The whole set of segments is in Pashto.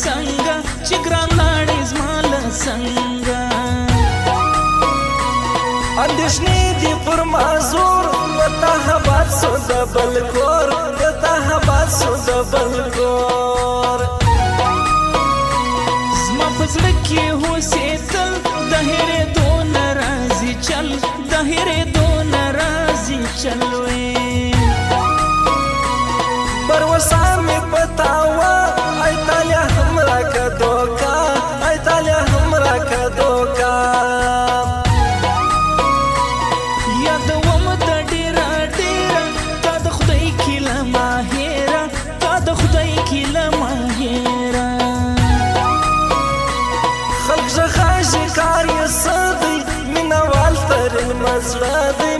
څنګه چې ګران لاړې زما له څنګه اندېښنې دي پر ما زور وتا حبات سو د بل کور وتا حبات سو د بل کور زما فزړه کې هوسه هم ته ډیره ډیره تا د خدای کله ماهره تا د خدای کله ماهره خلک ژغاږي کار یې څه دی مینهوال ترین مزړه دی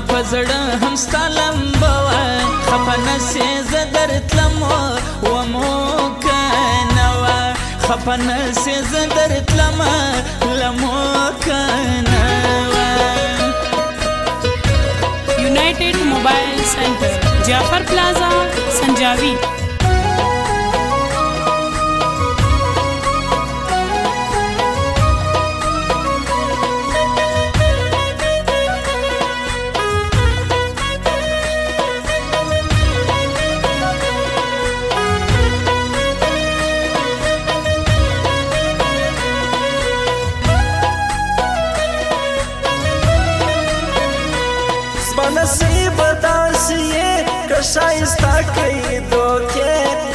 زما پزړه هم ستالم بوا خپنه سي ز درتلم و مو کنه خپنه سي ز درتلم لمو کنه United Mobiles Center Jafar Plaza Sanjavi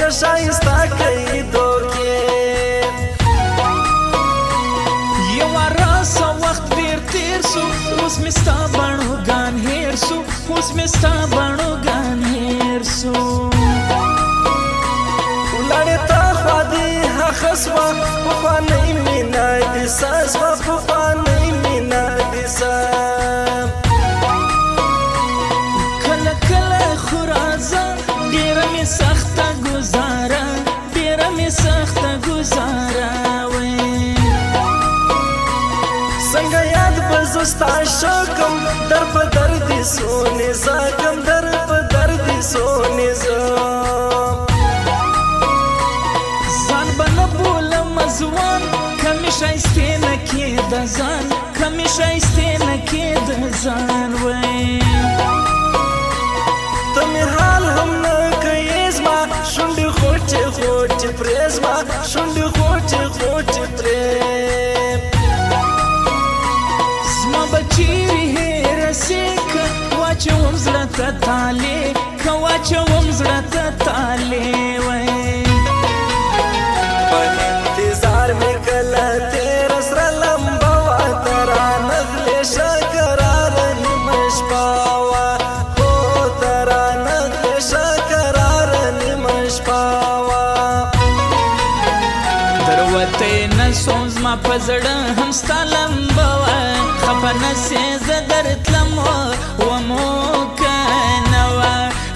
څنګه شایستا کوي دوکې یو راسه وخت ډیر تیر سو اوس مې ستا بڼو ګان هیر سو اوس مې ستا بڼو ګان هیر سو ولړې تا خوا دې حخصوا په پانې مینا دې ساس په پانې مینا دې ساس ستا شکم در په درد سونه زاکم در په درد سونه زام ځان بل بولم زوان کمی شایسته نکې د ځان زړه ته تاله خوا چوم زړه ته تاله وای په انتظار مې کله تیر سره لمبا و تر نغله شکرار نیمش پاوا او تر نغله شکرار نیمش پاوا دروته نه سوز ما پزړه هم ستلم بوا خفنه سي زدرتلم و مو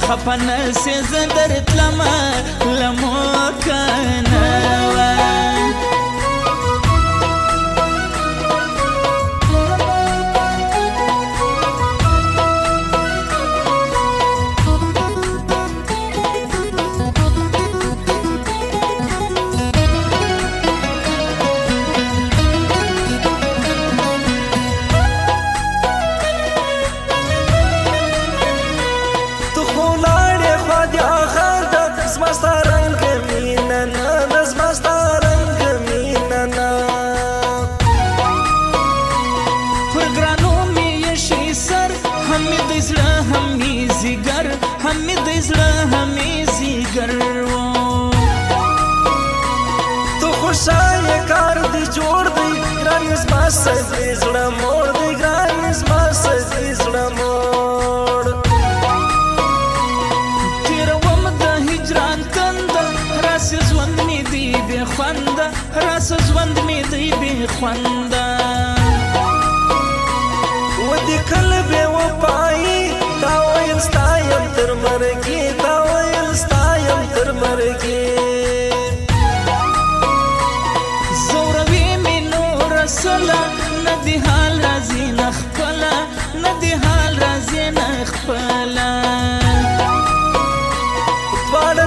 خپن سي زدر تلم لمو کنه பேசுட மோட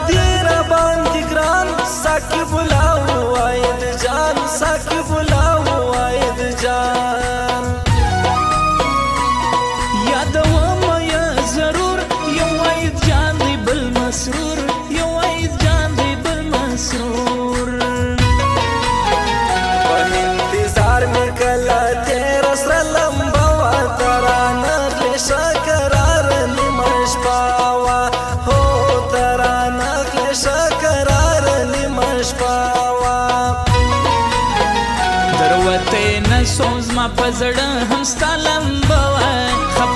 दीरा बान जिगरान साकी बुलाओ आयद जान साकी बुलाओ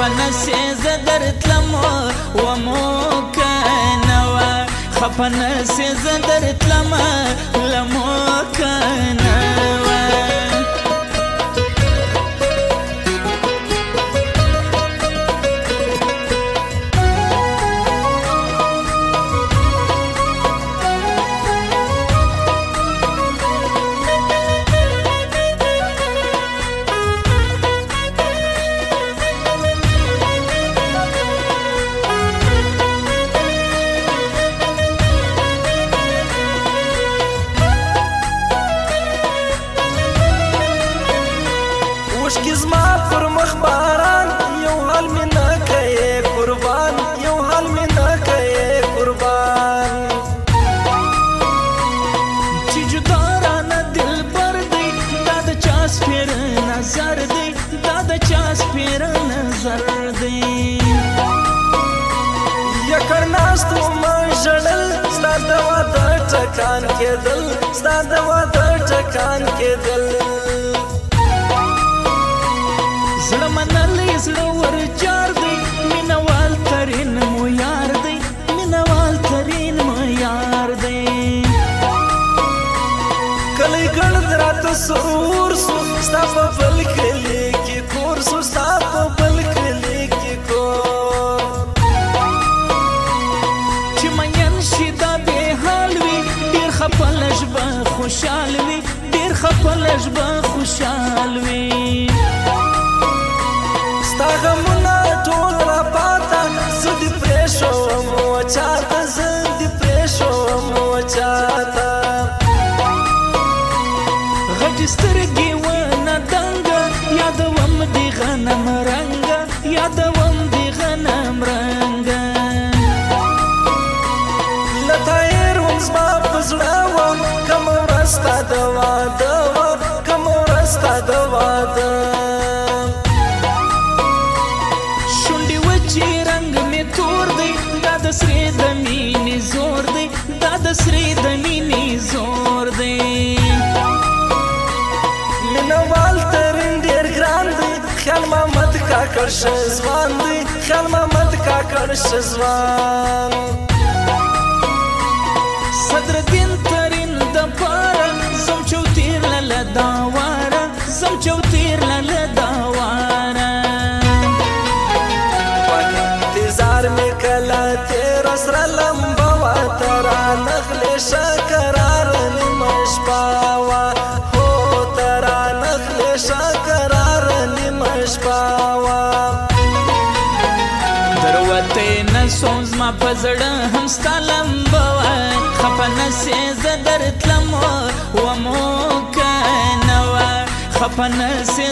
خفنشي زدرت لما وموكنا خفنشي زدرت لما لموكنا اوس کې زما پر مخ باران یو حل مې نه کوي قربان یو حل مې نه کوي قربان چې جدا را نه دل پر دی دا د چا سپېر نظر دی دا د چا سپېر نظر دی یا کرناست مې ژړل ستا د واده ټکان کېدل ستا د واده ټکان کېدل منلی زړه ور جار دی مینوال ترین مو یار دی مینوال ترین مو یار دی کلی کړه درات سرور سو ستا په بل کلی کې کور سو ستا په بل کلی کې کور چې مېن شي دا به حال وي ډیر خپل ژبه خوشحال وي ډیر خپل ژبه خوشحال وي ستا غمونه ټول را پاتا زه دې پرېښوم و چاته زه دې پرېښوم و چاته غټې سترګې ونه دنګه یادوم دې غنم را سری د مینې زور دی مینوال ترین ډیر ګران دی خیال محمد کاکړ شزوان دی خیال محمد کاکړ شزوان پزړ هم سکلم بو خپن سي زدر تلم و مو کنو خپن سي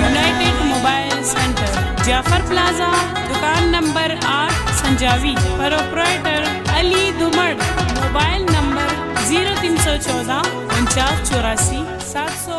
United mobile centre Jafar plaza दुकान नंबर आठ संजावी प्रोपराइटर अली धुमड़ मोबाइल नंबर जीरो तीन सौ चौदह उनचास चौरासी सात सौ